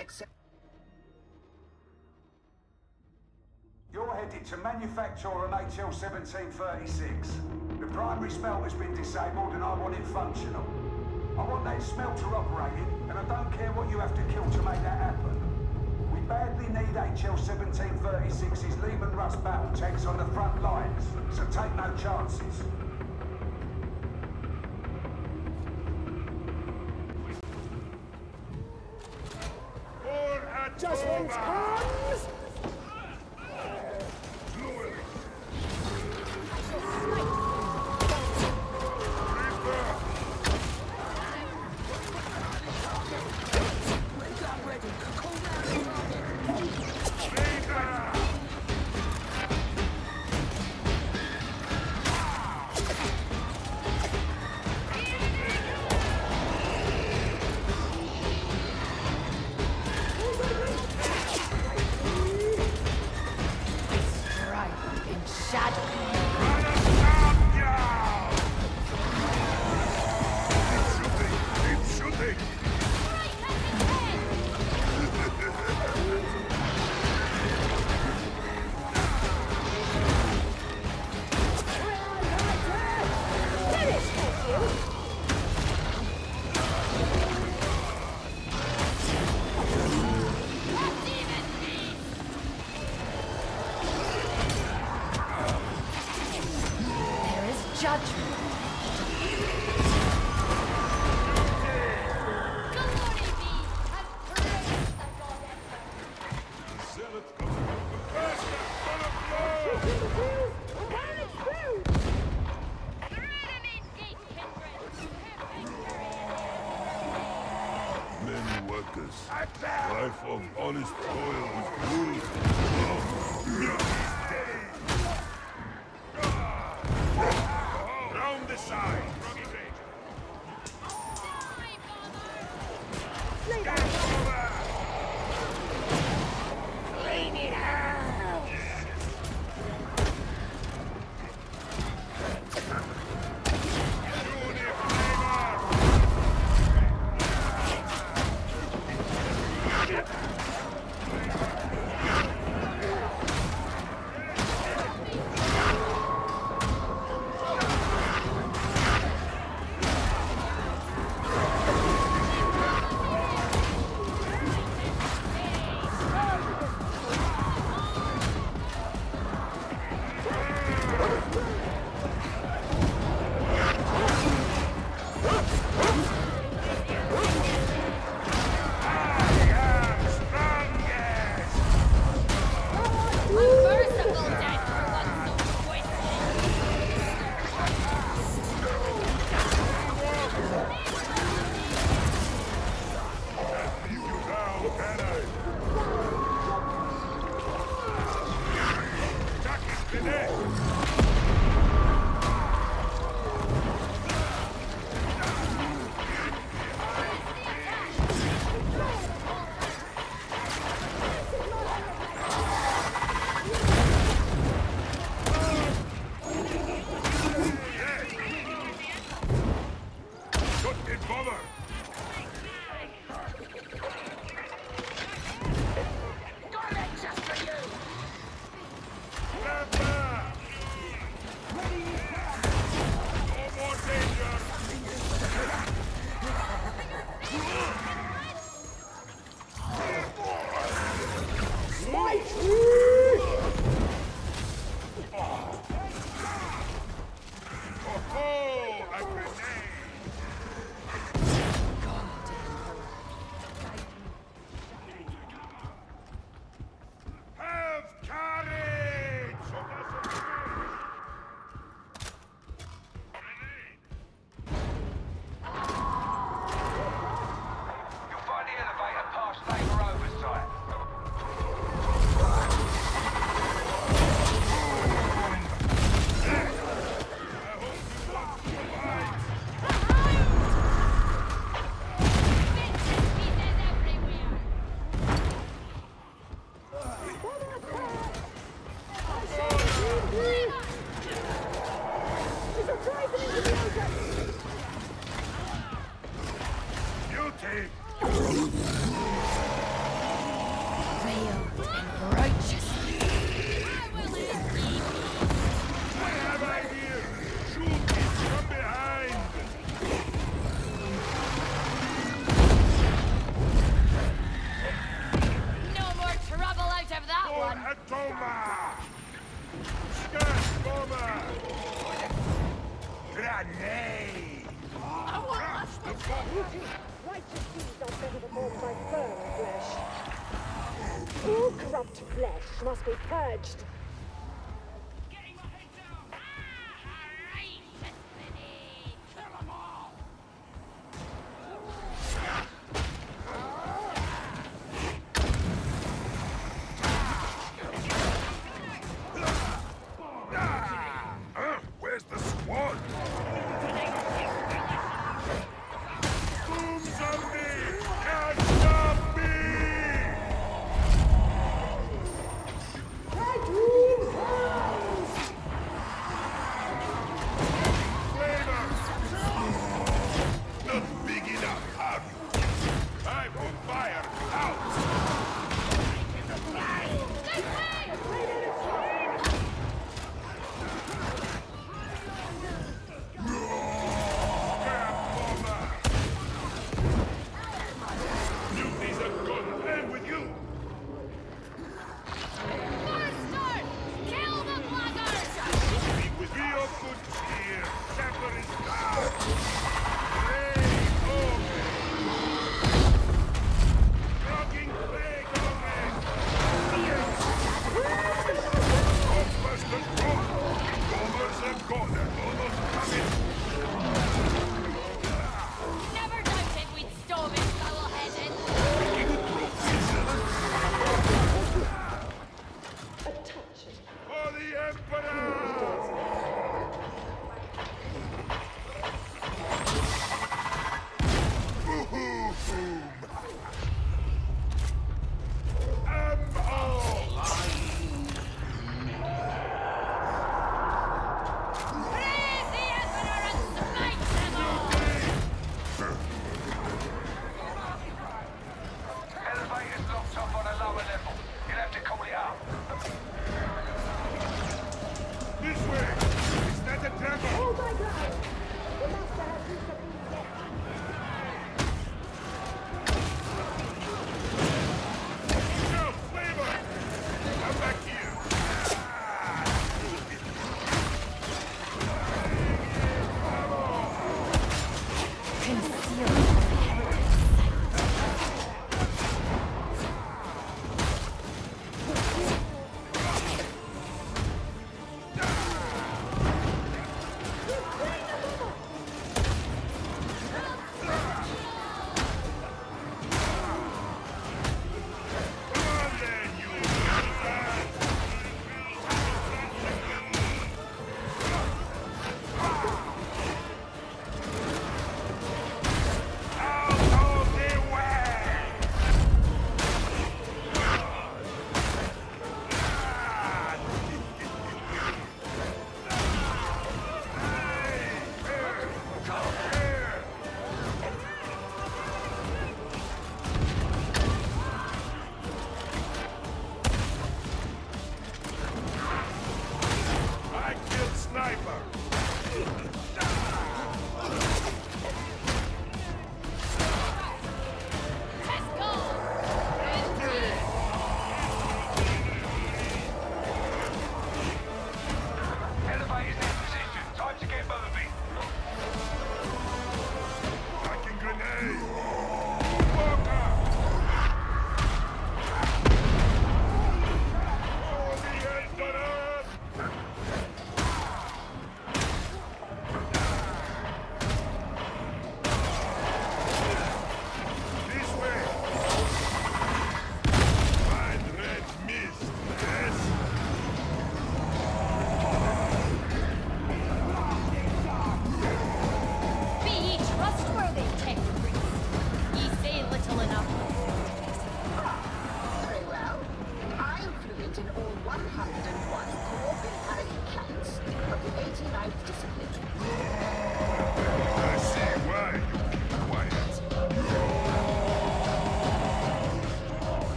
accept. You're headed to Manufactorum HL 1736. The primary smelter's been disabled and I want it functional. I want that smelter operating, and I don't care what you have to kill to make that happen. We badly need HL 1736's Leman Russ battle tanks on the front lines, so take no chances. corrupt flesh must be purged.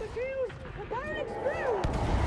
The fuse! The barrel explodes!